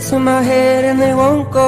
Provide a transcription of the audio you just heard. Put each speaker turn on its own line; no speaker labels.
to my head and they won't go